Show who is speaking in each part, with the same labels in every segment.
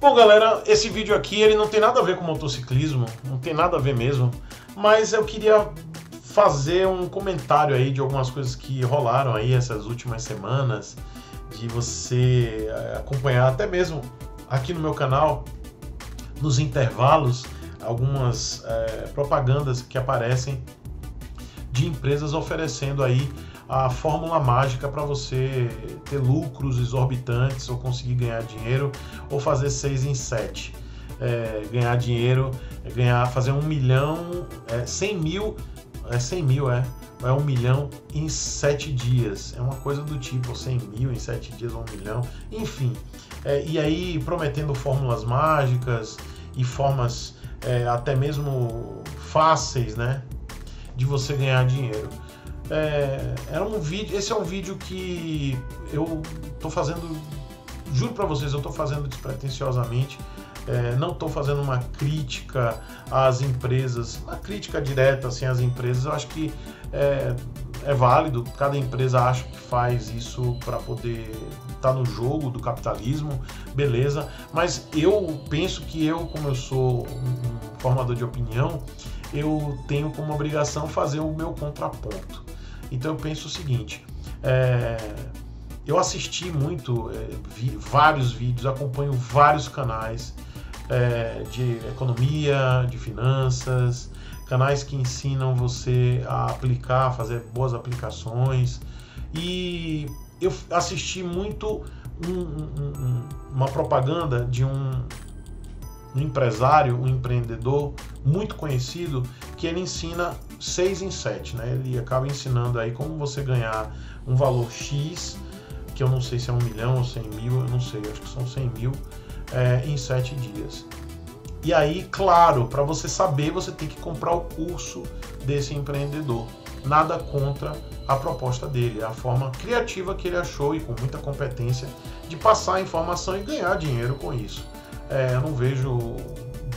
Speaker 1: Bom, galera, esse vídeo aqui ele não tem nada a ver com motociclismo, não tem nada a ver mesmo, mas eu queria fazer um comentário aí de algumas coisas que rolaram aí essas últimas semanas, de você eh, acompanhar até mesmo aqui no meu canal, nos intervalos, algumas é, propagandas que aparecem de empresas oferecendo aí a fórmula mágica para você ter lucros exorbitantes ou conseguir ganhar dinheiro ou fazer seis em sete. É, ganhar dinheiro, é ganhar, fazer um milhão, é, 100 mil, é 100 mil, é, é um milhão em sete dias. É uma coisa do tipo 100 mil em sete dias, um milhão, enfim. É, e aí prometendo fórmulas mágicas e formas é, até mesmo fáceis, né, de você ganhar dinheiro. É, era um vídeo, esse é um vídeo que eu tô fazendo, juro para vocês, eu tô fazendo despretensiosamente. É, não estou fazendo uma crítica às empresas, uma crítica direta assim às empresas. Eu acho que é, é válido. Cada empresa acha que faz isso para poder estar tá no jogo do capitalismo, beleza. Mas eu penso que eu, como eu sou um formador de opinião, eu tenho como obrigação fazer o meu contraponto. Então eu penso o seguinte: é, eu assisti muito, é, vi vários vídeos, acompanho vários canais é, de economia, de finanças, canais que ensinam você a aplicar, fazer boas aplicações. E eu assisti muito um, um, uma propaganda de um, um empresário, um empreendedor muito conhecido, que ele ensina 6 em 7, né? Ele acaba ensinando aí como você ganhar um valor X, que eu não sei se é um milhão ou 100 mil, eu não sei, acho que são 100 mil, é, em 7 dias. E aí, claro, para você saber, você tem que comprar o curso desse empreendedor. Nada contra a proposta dele, a forma criativa que ele achou e com muita competência de passar a informação e ganhar dinheiro com isso. É, eu não vejo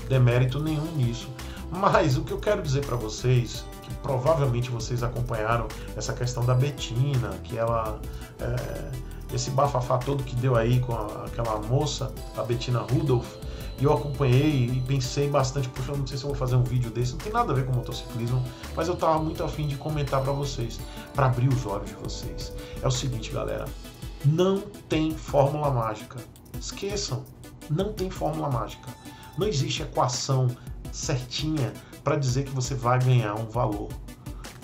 Speaker 1: demérito nenhum nisso. Mas o que eu quero dizer para vocês, que provavelmente vocês acompanharam essa questão da Betina, que ela. É, esse bafafá todo que deu aí com a, aquela moça, a Betina Rudolph, e eu acompanhei e pensei bastante, puxa, não sei se eu vou fazer um vídeo desse, não tem nada a ver com motociclismo, mas eu tava muito afim de comentar para vocês, para abrir os olhos de vocês. É o seguinte, galera, não tem fórmula mágica. Esqueçam, não tem fórmula mágica. Não existe equação certinha para dizer que você vai ganhar um valor.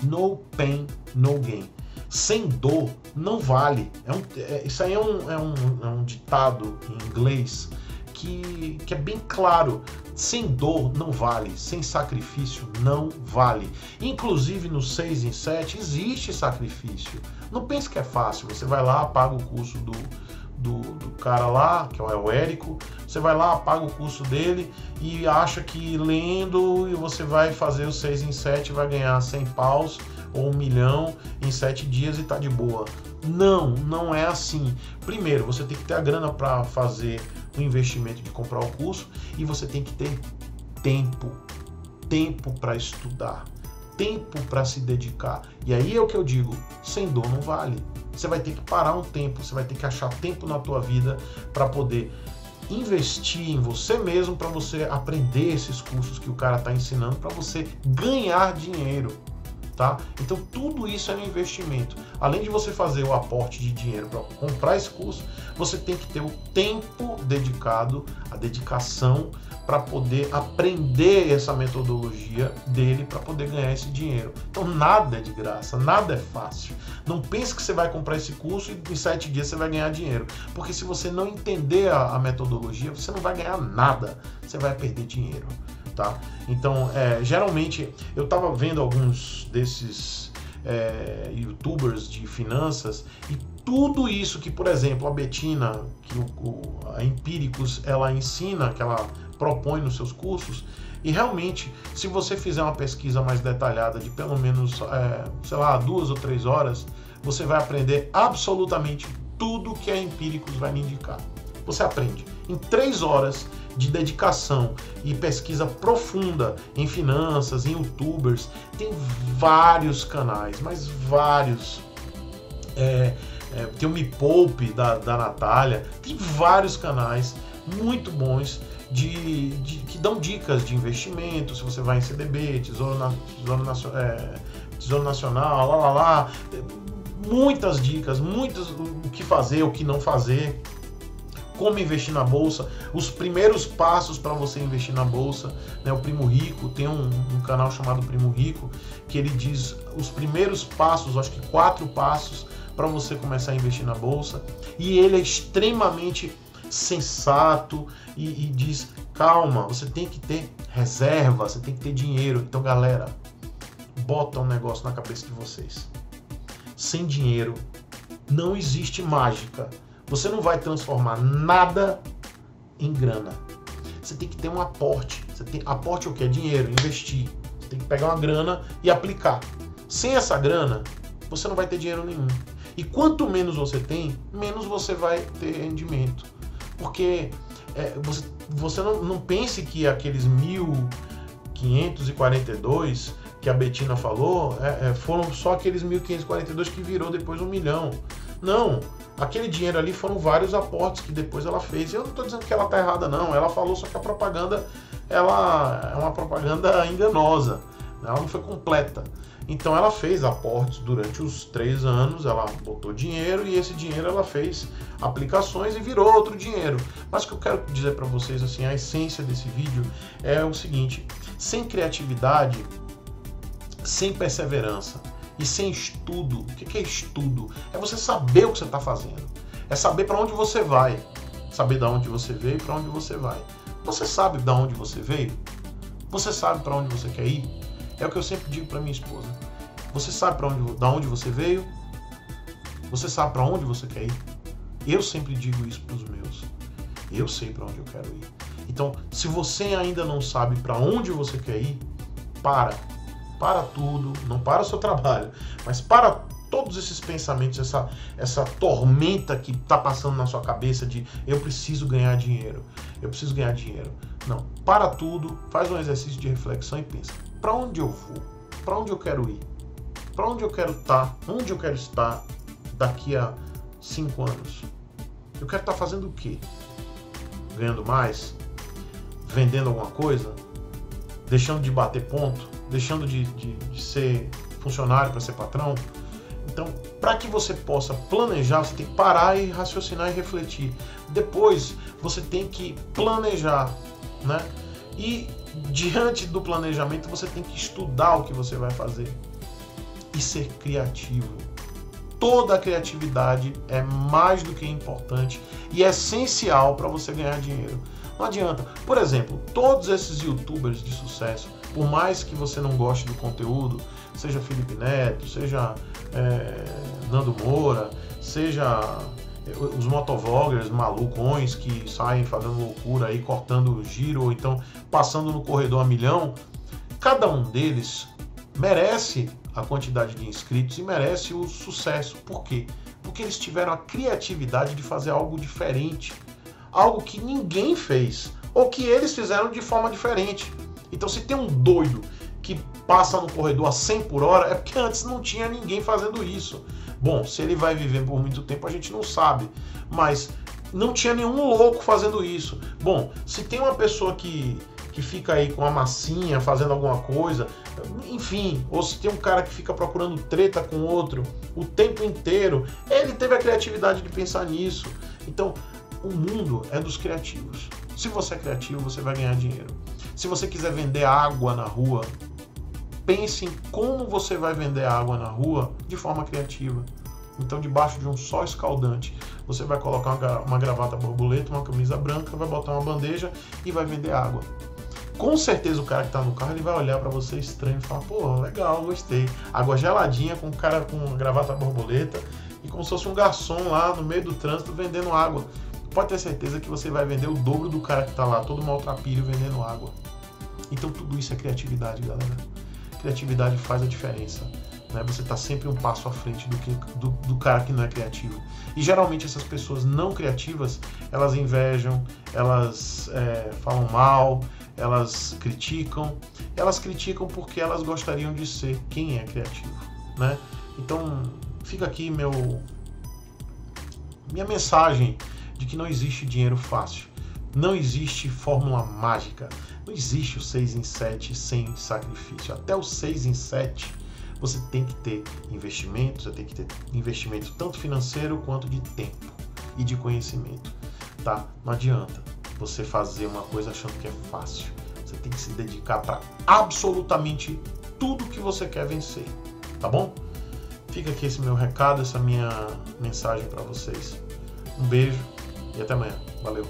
Speaker 1: No pain, no gain. Sem dor não vale. É um, é, isso aí é um, é, um, é um ditado em inglês que, que é bem claro. Sem dor não vale, sem sacrifício não vale. Inclusive no 6 em 7 existe sacrifício. Não pense que é fácil. Você vai lá, paga o curso do, do, do, cara lá, que é o Érico, você vai lá, paga o curso dele e acha que lendo você vai fazer o 6 em 7 vai ganhar 100 paus ou um milhão em 7 dias e tá de boa. Não, não é assim. Primeiro, você tem que ter a grana para fazer o investimento de comprar o curso e você tem que ter tempo, tempo para estudar, tempo para se dedicar. E aí é o que eu digo, sem dor não vale. Você vai ter que parar um tempo, você vai ter que achar tempo na tua vida para poder investir em você mesmo, para você aprender esses cursos que o cara está ensinando, para você ganhar dinheiro. Tá? Então tudo isso é um investimento. Além de você fazer o aporte de dinheiro para comprar esse curso, você tem que ter o tempo dedicado, a dedicação para poder aprender essa metodologia dele para poder ganhar esse dinheiro. Então nada é de graça, nada é fácil. Não pense que você vai comprar esse curso e em sete dias você vai ganhar dinheiro, porque se você não entender a, a metodologia, você não vai ganhar nada, você vai perder dinheiro tá? Então, é, geralmente, eu estava vendo alguns desses é, youtubers de finanças e tudo isso que, por exemplo, a Betina, que o, o, a Empíricos, ela ensina, que ela propõe nos seus cursos, e realmente, se você fizer uma pesquisa mais detalhada de pelo menos, é, sei lá, duas ou três horas, você vai aprender absolutamente tudo que a Empíricos vai me indicar. Você aprende em três horas de dedicação e pesquisa profunda em finanças, em youtubers. Tem vários canais, mas vários. É, é, tem o Me Poupe da, da Natália, tem vários canais muito bons de, de, que dão dicas de investimento, se você vai em CDB, Tesouro, na, Tesouro, é, Tesouro Nacional, lá, lá, lá. Muitas dicas, muitas o que fazer, o que não fazer como investir na bolsa, os primeiros passos para você investir na bolsa. Né? O Primo Rico tem um, um, canal chamado Primo Rico que ele diz os primeiros passos, acho que quatro passos para você começar a investir na bolsa. E ele é extremamente sensato e, e diz: calma, você tem que ter reserva, você tem que ter dinheiro. Então, galera, bota um negócio na cabeça de vocês. Sem dinheiro não existe mágica. Você não vai transformar nada em grana. Você tem que ter um aporte. Você tem aporte o que? É dinheiro, investir. Você tem que pegar uma grana e aplicar. Sem essa grana, você não vai ter dinheiro nenhum. E quanto menos você tem, menos você vai ter rendimento. Porque é, você, você não, não pense que aqueles 1.542 que a Betina falou é, é, foram só aqueles 1.542 que virou depois um milhão. Não, aquele dinheiro ali foram vários aportes que depois ela fez. Eu não estou dizendo que ela está errada, não. Ela falou só que a propaganda ela é uma propaganda enganosa. Ela não foi completa. Então ela fez aportes durante os três anos, ela botou dinheiro e esse dinheiro ela fez aplicações e virou outro dinheiro. Mas o que eu quero dizer para vocês, assim, a essência desse vídeo é o seguinte: sem criatividade, sem perseverança, e sem estudo. O que é estudo? É você saber o que você está fazendo. É saber para onde você vai. Saber da onde você veio e para onde você vai. Você sabe da onde você veio? Você sabe para onde você quer ir? É o que eu sempre digo para minha esposa. Você sabe para onde, da onde você veio? Você sabe para onde você quer ir? Eu sempre digo isso para os meus. Eu sei para onde eu quero ir. Então, se você ainda não sabe para onde você quer ir, para para tudo, não para o seu trabalho, mas para todos esses pensamentos, essa, essa tormenta que está passando na sua cabeça de eu preciso ganhar dinheiro, eu preciso ganhar dinheiro. Não, para tudo, faz um exercício de reflexão e pensa: para onde eu vou? Para onde eu quero ir? Para onde eu quero estar? Tá? Onde eu quero estar daqui a cinco anos? Eu quero estar tá fazendo o quê? Ganhando mais? Vendendo alguma coisa? Deixando de bater ponto? Deixando de, de, de ser funcionário para ser patrão. Então, para que você possa planejar, você tem que parar e raciocinar e refletir. Depois, você tem que planejar, né? E diante do planejamento, você tem que estudar o que você vai fazer e ser criativo. Toda a criatividade é mais do que importante e é essencial para você ganhar dinheiro. Não adianta. Por exemplo, todos esses youtubers de sucesso, por mais que você não goste do conteúdo, seja Felipe Neto, seja é, Nando Moura, seja é, os motovloggers malucões que saem fazendo loucura aí, cortando giro, ou então passando no corredor a milhão, cada um deles merece a quantidade de inscritos e merece o sucesso. Por quê? Porque eles tiveram a criatividade de fazer algo diferente, algo que ninguém fez, ou que eles fizeram de forma diferente. Então, se tem um doido que passa no corredor a 100 por hora, é porque antes não tinha ninguém fazendo isso. Bom, se ele vai viver por muito tempo, a gente não sabe. Mas não tinha nenhum louco fazendo isso. Bom, se tem uma pessoa que, que fica aí com a massinha fazendo alguma coisa, enfim, ou se tem um cara que fica procurando treta com outro o tempo inteiro, ele teve a criatividade de pensar nisso. Então, o mundo é dos criativos. Se você é criativo, você vai ganhar dinheiro. Se você quiser vender água na rua, pense em como você vai vender água na rua de forma criativa. Então, debaixo de um sol escaldante, você vai colocar uma gravata borboleta, uma camisa branca, vai botar uma bandeja e vai vender água. Com certeza o cara que está no carro ele vai olhar para você estranho e falar: pô, legal, gostei. Água geladinha com um cara com gravata borboleta e como se fosse um garçom lá no meio do trânsito vendendo água. Pode ter certeza que você vai vender o dobro do cara que está lá, todo maltrapilho vendendo água. Então tudo isso é criatividade, galera. Criatividade faz a diferença. Né? Você está sempre um passo à frente do, que, do, do, cara que não é criativo. E geralmente essas pessoas não criativas, elas invejam, elas é, falam mal, elas criticam. Elas criticam porque elas gostariam de ser quem é criativo. Né? Então fica aqui meu minha mensagem de que não existe dinheiro fácil. Não existe fórmula mágica. Não existe o 6 em 7 sem sacrifício. Até o 6 em 7 você tem que ter investimento, você tem que ter investimento tanto financeiro quanto de tempo e de conhecimento, tá? Não adianta você fazer uma coisa achando que é fácil. Você tem que se dedicar para absolutamente tudo que você quer vencer, tá bom? Fica aqui esse meu recado, essa minha mensagem para vocês. Um beijo e até amanhã. Valeu.